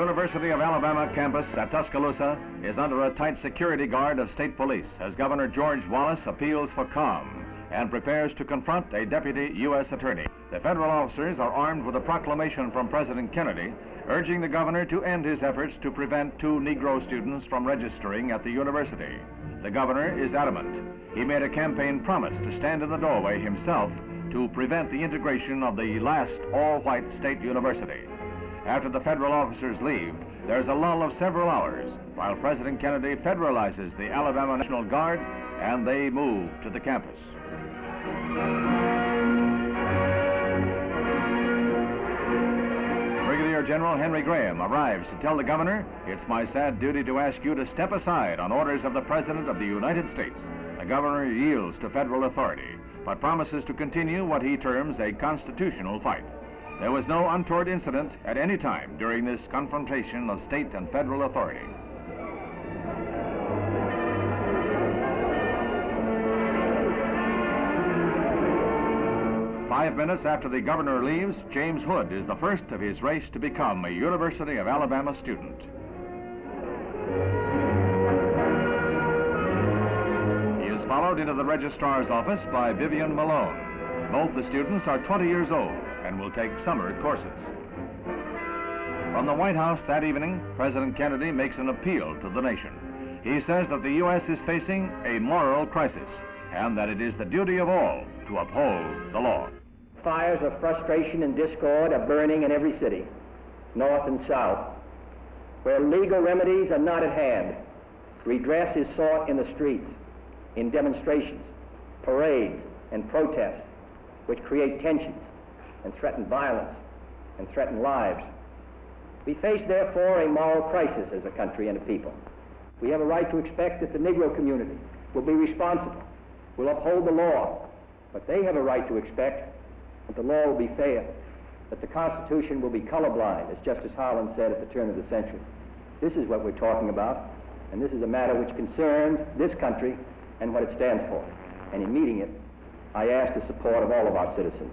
University of Alabama campus at Tuscaloosa is under a tight security guard of state police as Governor George Wallace appeals for calm and prepares to confront a deputy U.S. attorney. The federal officers are armed with a proclamation from President Kennedy urging the governor to end his efforts to prevent two Negro students from registering at the university. The governor is adamant. He made a campaign promise to stand in the doorway himself to prevent the integration of the last all-white state university. After the federal officers leave, there's a lull of several hours while President Kennedy federalizes the Alabama National Guard and they move to the campus. Brigadier General Henry Graham arrives to tell the governor, it's my sad duty to ask you to step aside on orders of the President of the United States. The governor yields to federal authority, but promises to continue what he terms a constitutional fight. There was no untoward incident at any time during this confrontation of state and federal authority. Five minutes after the governor leaves, James Hood is the first of his race to become a University of Alabama student. He is followed into the registrar's office by Vivian Malone. Both the students are 20 years old and will take summer courses. From the White House that evening, President Kennedy makes an appeal to the nation. He says that the U.S. is facing a moral crisis and that it is the duty of all to uphold the law. Fires of frustration and discord are burning in every city, north and south. Where legal remedies are not at hand, redress is sought in the streets, in demonstrations, parades, and protests, which create tensions and threaten violence and threaten lives. We face, therefore, a moral crisis as a country and a people. We have a right to expect that the Negro community will be responsible, will uphold the law, but they have a right to expect that the law will be fair, that the Constitution will be colorblind, as Justice Harlan said at the turn of the century. This is what we're talking about, and this is a matter which concerns this country and what it stands for. And in meeting it, I ask the support of all of our citizens.